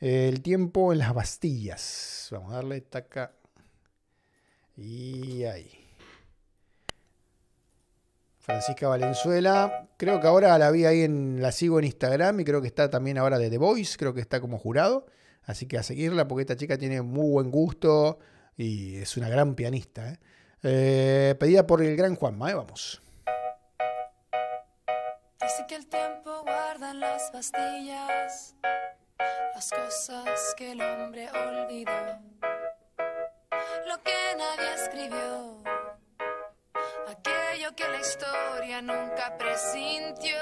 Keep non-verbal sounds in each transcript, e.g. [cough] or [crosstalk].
El tiempo en las Bastillas. Vamos a darle taca. Y ahí. Francisca Valenzuela. Creo que ahora la vi ahí en. La sigo en Instagram y creo que está también ahora de The Voice. Creo que está como jurado. Así que a seguirla porque esta chica tiene muy buen gusto y es una gran pianista. ¿eh? Eh, pedida por el gran Juanma, ¿eh? vamos. Dice que el tiempo guarda en las pastillas las cosas que el hombre olvidó, lo que nadie escribió, aquello que la historia nunca presintió.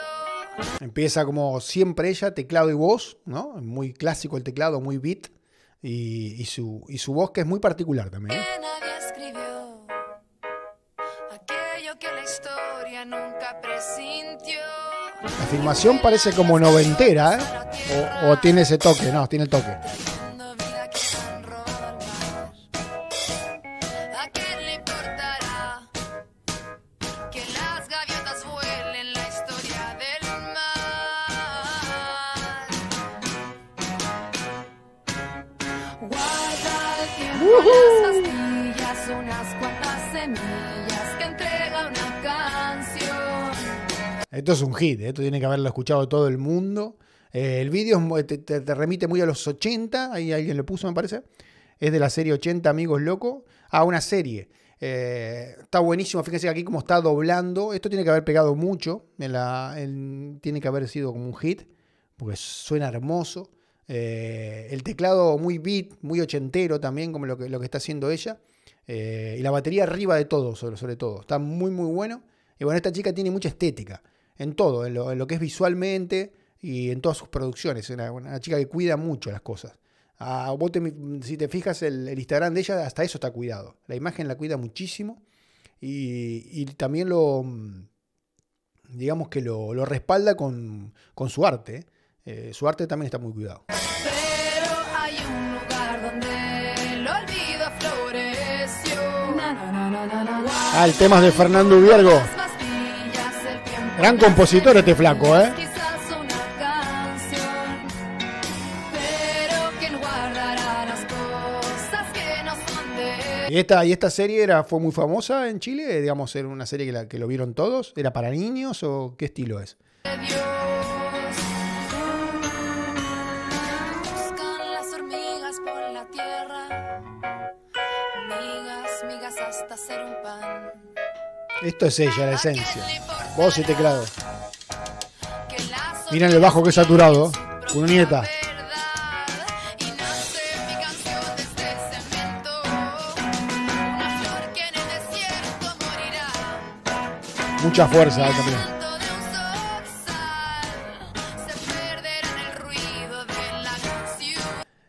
Empieza como siempre ella, teclado y voz, ¿no? Muy clásico el teclado, muy beat. Y, y su, y su voz que es muy particular también. ¿eh? Que nadie escribió, aquello que la historia nunca presintió. La filmación parece como noventera, ¿eh? O, o tiene ese toque, no, tiene el toque. Dando Esto es un hit, ¿eh? esto tiene que haberlo escuchado todo el mundo. Eh, el vídeo te, te- te remite muy a los 80, ahí alguien lo puso, me parece. Es de la serie 80, Amigos Locos. Ah, una serie. Eh, está buenísimo, fíjense aquí como está doblando. Esto tiene que haber pegado mucho. Tiene que haber sido como un hit, porque suena hermoso. El teclado muy beat, muy ochentero también, como lo que, lo que está haciendo ella. Y la batería arriba de todo, sobre, sobre todo. Está muy, muy bueno. Y bueno, esta chica tiene mucha estética en todo, en lo, en lo que es visualmente y en todas sus producciones. Una, una chica que cuida mucho las cosas. Ah, vos te- si te fijas el, el Instagram de ella, hasta eso está cuidado. La imagen la cuida muchísimo y, y también lo, mm, digamos que lo, lo respalda con, con su arte. Eh, su arte también está muy cuidado. Pero hay un lugar donde el olvido floreció. Na, na, na. Ah, el tema es de Fernando Ubiergo. Gran compositor este flaco, ¿eh? Quizás una canción, pero ¿quién guardará las cosas que no son de Y esta, y esta serie era, fue muy famosa en Chile, digamos, era una serie que, la, que lo vieron todos. ¿Era para niños o qué estilo es? Dios? Buscan las hormigas por la tierra, migas, migas hasta un pan. Esto es ella, la ¿A quién esencia. Voz y teclado. Miren el bajo que es saturado, una nieta. morirá. Mucha fuerza también.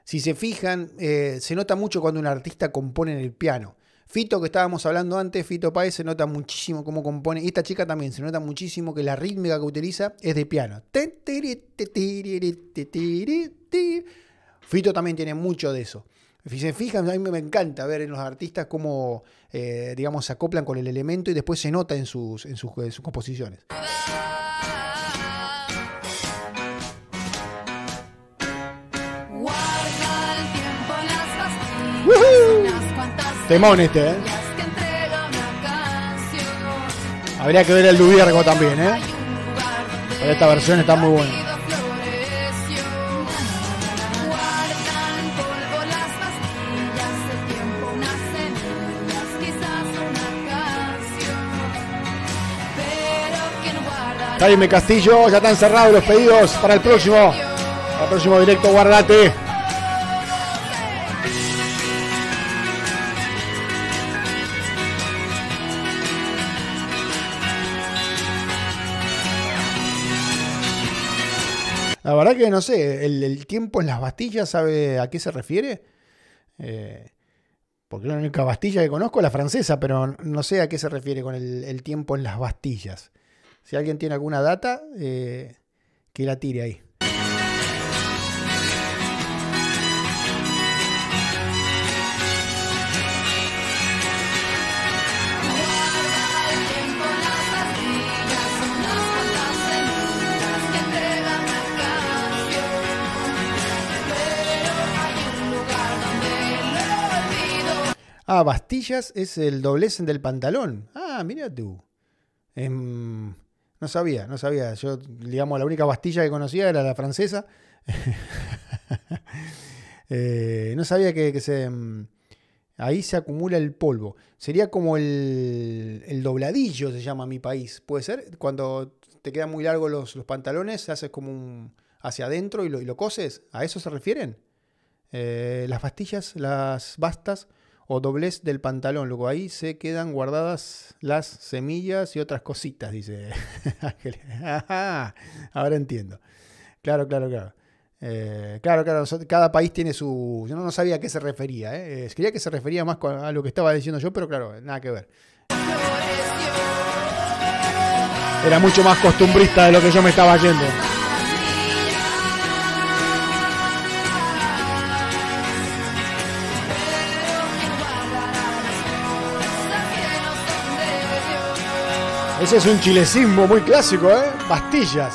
Si se fijan, eh, se nota mucho cuando un artista compone en el piano. Fito, que estábamos hablando antes, Fito Páez, se nota muchísimo cómo compone. Y esta chica también, se nota muchísimo que la rítmica que utiliza es de piano. Fito también tiene mucho de eso. Si se fijan, a mí me encanta ver en los artistas cómo, eh, digamos, se acoplan con el elemento y después se nota en sus, en sus, en sus composiciones. Temón este, ¿eh? Habría que ver el Dubiergo también, ¿eh? Pero esta versión está muy buena. Jaime Castillo, ya están cerrados los pedidos para el próximo. Para el próximo directo, guardate. La verdad que no sé, el, tiempo en las Bastillas, ¿sabe a qué se refiere? Eh, porque la única Bastilla que conozco es la francesa, pero no sé a qué se refiere con el, el tiempo en las Bastillas. Si alguien tiene alguna data, eh, que la tire ahí. Ah, bastillas es el doblez del pantalón. Ah, mira tú. Em, no sabía, no sabía. Yo, digamos, la única bastilla que conocía era la francesa. [laughs] Eh, no sabía que, se. em, Ahí se acumula el polvo. Sería como el, el dobladillo, se llama mi país. ¿Puede ser? Cuando te quedan muy largos los, los pantalones, haces como un hacia adentro y lo, y coses. ¿A eso se refieren? Eh, las bastillas, las bastas o doblez del pantalón. Luego ahí se quedan guardadas las semillas y otras cositas, dice [laughs] Ángel. Ajá, Ahora entiendo. Claro, claro, claro. Eh, claro, claro, cada país tiene su... Yo no, sabía a qué se refería. ¿eh? Eh, que se refería más a lo que estaba diciendo yo, pero claro, nada que ver. Era mucho más costumbrista de lo que yo me estaba yendo. Ese es un chilecismo muy clásico, ¿eh? Bastillas.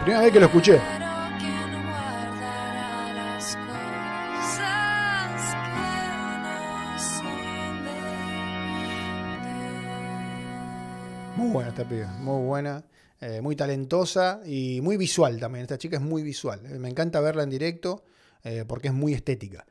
Primera vez que lo escuché. Pero ¿quién guardará las cosas que no son de Muy buena esta piba, muy buena, eh, muy talentosa y muy visual también. Esta chica es muy visual. Me encanta verla en directo eh, porque es muy estética.